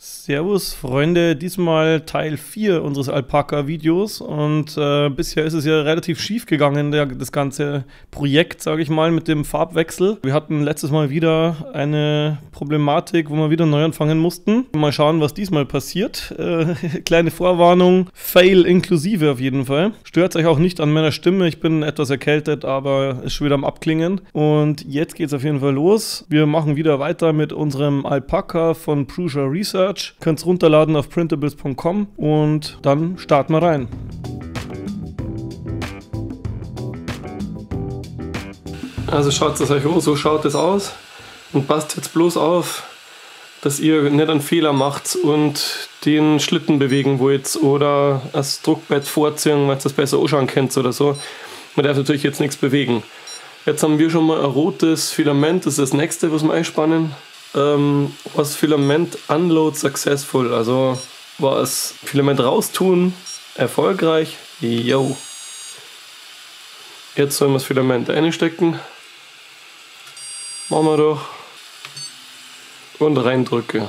Servus, Freunde. Diesmal Teil 4 unseres Alpaka-Videos. Und äh, bisher ist es ja relativ schief gegangen, der, das ganze Projekt, sage ich mal, mit dem Farbwechsel. Wir hatten letztes Mal wieder eine Problematik, wo wir wieder neu anfangen mussten. Mal schauen, was diesmal passiert. Äh, kleine Vorwarnung, Fail inklusive auf jeden Fall. Stört euch auch nicht an meiner Stimme. Ich bin etwas erkältet, aber ist schon wieder am Abklingen. Und jetzt geht es auf jeden Fall los. Wir machen wieder weiter mit unserem Alpaka von Prusa Research. Research. Könnt es runterladen auf printables.com und dann starten wir rein. Also schaut es euch an, so schaut es aus und passt jetzt bloß auf, dass ihr nicht einen Fehler macht und den Schlitten bewegen wollt oder das Druckbett vorziehen, weil ihr das besser anschauen könnt oder so. Man darf natürlich jetzt nichts bewegen. Jetzt haben wir schon mal ein rotes Filament, das ist das nächste, was wir einspannen ähm, was Filament Unload successful. Also war es Filament raustun erfolgreich. Yo. Jetzt sollen wir das Filament einstecken. Machen wir doch. Und reindrücke.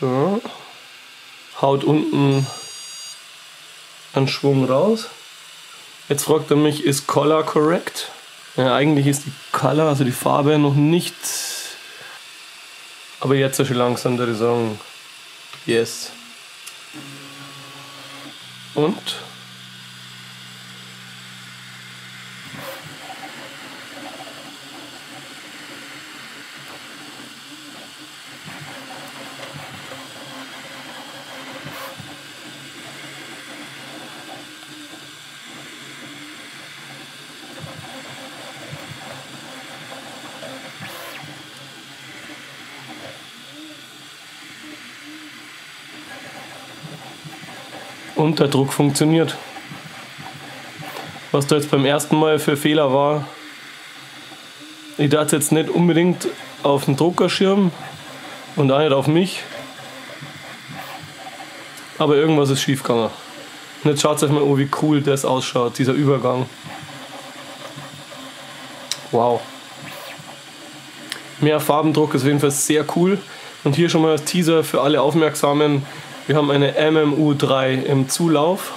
So. Haut unten einen Schwung raus. Jetzt fragt er mich, ist Color correct? Ja, eigentlich ist die Color, also die Farbe, noch nicht. Aber jetzt schon langsam würde ich sagen, yes. Und? Und der Druck funktioniert. Was da jetzt beim ersten Mal für Fehler war, ich dachte jetzt nicht unbedingt auf den Druckerschirm und auch nicht auf mich. Aber irgendwas ist schief gegangen. Und jetzt schaut euch mal an, wie cool das ausschaut, dieser Übergang. Wow. Mehr Farbendruck ist auf jeden Fall sehr cool. Und hier schon mal als Teaser für alle Aufmerksamen. Wir haben eine MMU3 im Zulauf.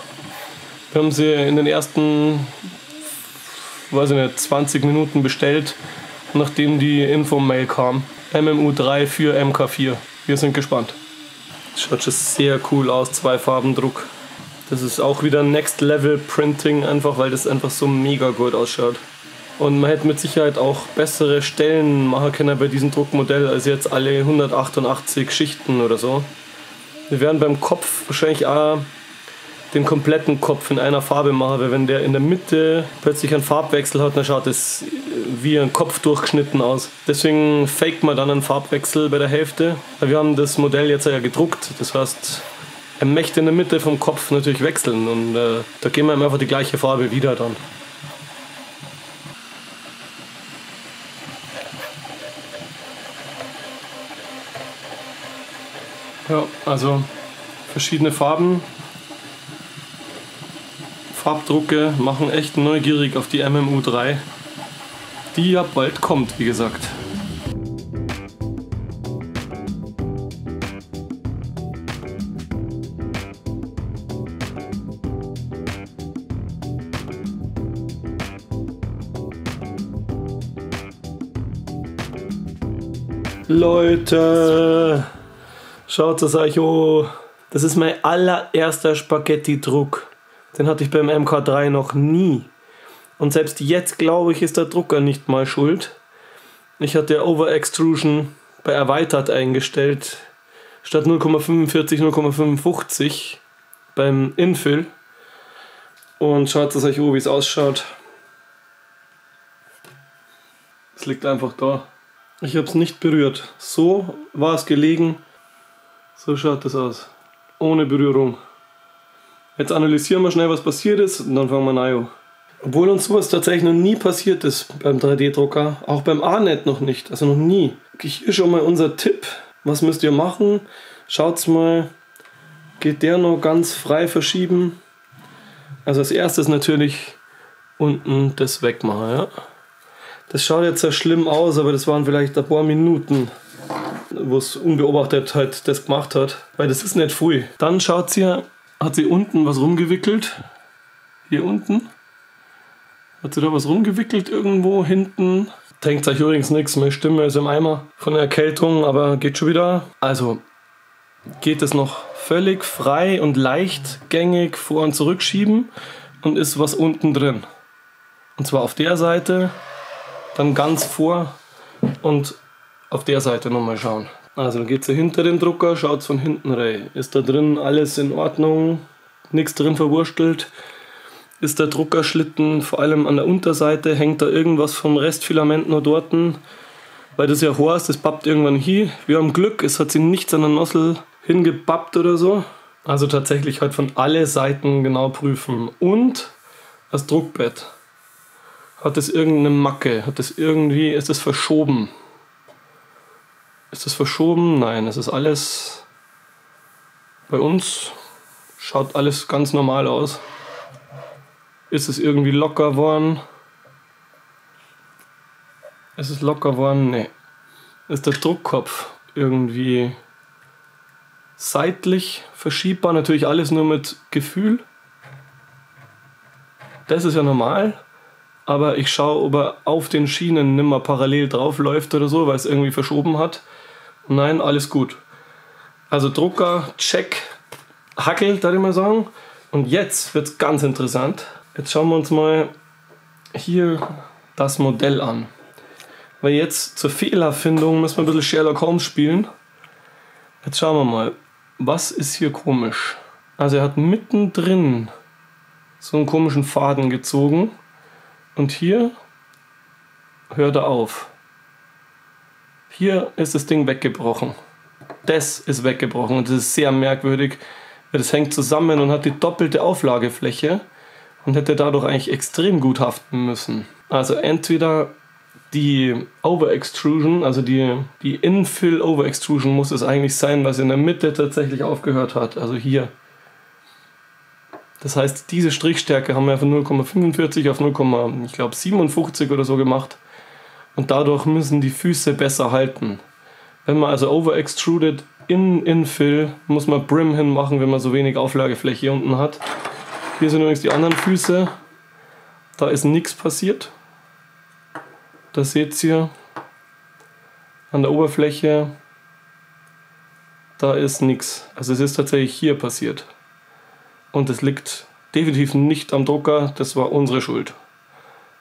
Wir haben sie in den ersten weiß ich nicht, 20 Minuten bestellt, nachdem die Info-Mail kam. MMU3 für MK4. Wir sind gespannt. Das schaut schon sehr cool aus, zwei Farbendruck. Das ist auch wieder Next Level Printing, einfach weil das einfach so mega gut ausschaut. Und man hätte mit Sicherheit auch bessere Stellen machen können bei diesem Druckmodell als jetzt alle 188 Schichten oder so. Wir werden beim Kopf wahrscheinlich auch den kompletten Kopf in einer Farbe machen, weil wenn der in der Mitte plötzlich einen Farbwechsel hat, dann schaut es wie ein Kopf durchgeschnitten aus. Deswegen faked man dann einen Farbwechsel bei der Hälfte. Wir haben das Modell jetzt ja gedruckt, das heißt, er möchte in der Mitte vom Kopf natürlich wechseln und äh, da geben wir ihm einfach die gleiche Farbe wieder dann. Ja, also verschiedene Farben. Farbdrucke machen echt neugierig auf die MMU3, die ja bald kommt, wie gesagt. Leute! Schaut es euch an. Das ist mein allererster Spaghetti-Druck. Den hatte ich beim MK3 noch nie. Und selbst jetzt glaube ich, ist der Drucker nicht mal schuld. Ich hatte Over-Extrusion bei erweitert eingestellt. Statt 0,45, 0,55 beim Infill. Und schaut es euch an, wie es ausschaut. Es liegt einfach da. Ich habe es nicht berührt. So war es gelegen. So schaut das aus. Ohne Berührung. Jetzt analysieren wir schnell, was passiert ist und dann fangen wir an. Obwohl uns sowas tatsächlich noch nie passiert ist beim 3D-Drucker, auch beim A-Net noch nicht, also noch nie. Hier schon mal unser Tipp. Was müsst ihr machen? Schaut's mal, geht der noch ganz frei verschieben? Also als erstes natürlich unten das wegmachen. Ja? Das schaut jetzt sehr schlimm aus, aber das waren vielleicht ein paar Minuten wo es unbeobachtet halt das gemacht hat, weil das ist nicht viel. Dann schaut sie, hat sie unten was rumgewickelt. Hier unten. Hat sie da was rumgewickelt irgendwo hinten. Denkt euch übrigens nichts, meine Stimme ist im Eimer von der Erkältung, aber geht schon wieder. Also geht es noch völlig frei und leichtgängig vor und zurückschieben und ist was unten drin. Und zwar auf der Seite, dann ganz vor und auf der Seite nochmal schauen. Also dann geht sie hinter den Drucker, schaut von hinten rein. Ist da drin alles in Ordnung? Nichts drin verwurstelt? Ist der Druckerschlitten vor allem an der Unterseite? Hängt da irgendwas vom Restfilament nur dort? Weil das ja Horst, das pappt irgendwann hier. Wir haben Glück, es hat sie nichts an der Nossel hingepappt oder so. Also tatsächlich halt von alle Seiten genau prüfen. Und das Druckbett. Hat es irgendeine Macke? Hat es irgendwie, ist es verschoben? Ist es verschoben? Nein, es ist alles bei uns. Schaut alles ganz normal aus. Ist es irgendwie locker worden? Ist es locker worden? Nee. Ist der Druckkopf irgendwie seitlich verschiebbar? Natürlich alles nur mit Gefühl. Das ist ja normal. Aber ich schaue, ob er auf den Schienen nimmer parallel drauf läuft oder so, weil es irgendwie verschoben hat. Nein, alles gut. Also Drucker, check, Hackel, würde ich mal sagen. Und jetzt wird es ganz interessant. Jetzt schauen wir uns mal hier das Modell an. Weil jetzt zur Fehlerfindung müssen wir ein bisschen Sherlock Holmes spielen. Jetzt schauen wir mal, was ist hier komisch? Also er hat mittendrin so einen komischen Faden gezogen und hier hört er auf. Hier ist das Ding weggebrochen. Das ist weggebrochen und das ist sehr merkwürdig, weil das hängt zusammen und hat die doppelte Auflagefläche und hätte dadurch eigentlich extrem gut haften müssen. Also entweder die Overextrusion, also die, die Infill Overextrusion muss es eigentlich sein, was in der Mitte tatsächlich aufgehört hat. Also hier. Das heißt, diese Strichstärke haben wir von 0,45 auf 0,57 oder so gemacht. Und dadurch müssen die Füße besser halten. Wenn man also overextruded in Infill, muss man Brim hinmachen, wenn man so wenig Auflagefläche unten hat. Hier sind übrigens die anderen Füße. Da ist nichts passiert. Das seht ihr an der Oberfläche. Da ist nichts. Also es ist tatsächlich hier passiert. Und es liegt definitiv nicht am Drucker. Das war unsere Schuld.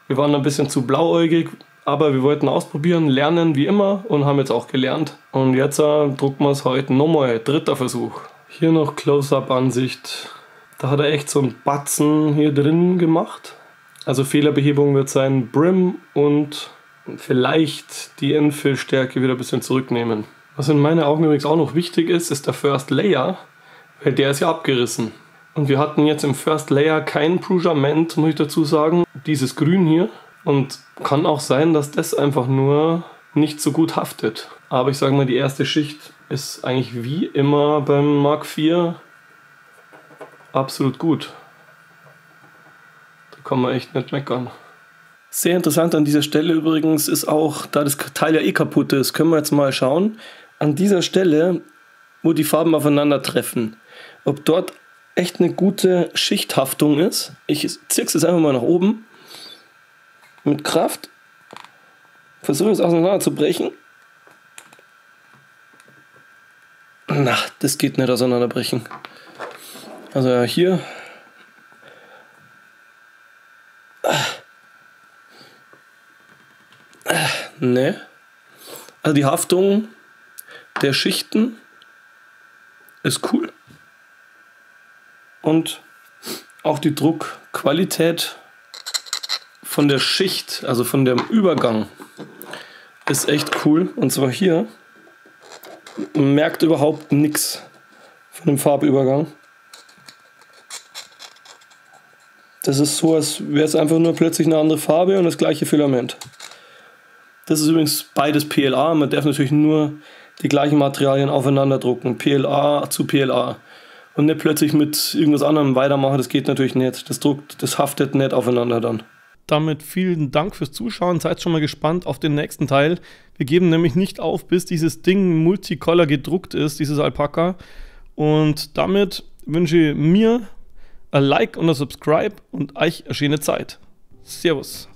Wir waren ein bisschen zu blauäugig, aber wir wollten ausprobieren, lernen wie immer und haben jetzt auch gelernt. Und jetzt äh, drucken wir es heute nochmal. Dritter Versuch. Hier noch Close-Up-Ansicht. Da hat er echt so einen Batzen hier drin gemacht. Also Fehlerbehebung wird sein Brim und vielleicht die Infill-Stärke wieder ein bisschen zurücknehmen. Was in meinen Augen übrigens auch noch wichtig ist, ist der First Layer, weil der ist ja abgerissen. Und wir hatten jetzt im First Layer kein Prujament, muss ich dazu sagen. Dieses Grün hier. Und kann auch sein, dass das einfach nur nicht so gut haftet. Aber ich sage mal, die erste Schicht ist eigentlich wie immer beim Mark IV absolut gut. Da kann man echt nicht meckern. Sehr interessant an dieser Stelle übrigens ist auch, da das Teil ja eh kaputt ist, können wir jetzt mal schauen, an dieser Stelle, wo die Farben aufeinandertreffen, ob dort echt eine gute Schichthaftung ist. Ich zirke es einfach mal nach oben mit Kraft, versuche es auseinander zu brechen. Na, das geht nicht auseinanderbrechen. Also hier Ne. Also die Haftung der Schichten ist cool. Und auch die Druckqualität von der Schicht, also von dem Übergang, ist echt cool. Und zwar hier merkt überhaupt nichts von dem Farbübergang. Das ist so, als wäre es einfach nur plötzlich eine andere Farbe und das gleiche Filament. Das ist übrigens beides PLA. Man darf natürlich nur die gleichen Materialien aufeinander drucken. PLA zu PLA. Und nicht plötzlich mit irgendwas anderem weitermachen, das geht natürlich nicht. Das druckt, das haftet nicht aufeinander dann. Damit vielen Dank fürs Zuschauen. Seid schon mal gespannt auf den nächsten Teil. Wir geben nämlich nicht auf, bis dieses Ding multicolor gedruckt ist, dieses Alpaka. Und damit wünsche ich mir ein Like und ein Subscribe und euch eine schöne Zeit. Servus.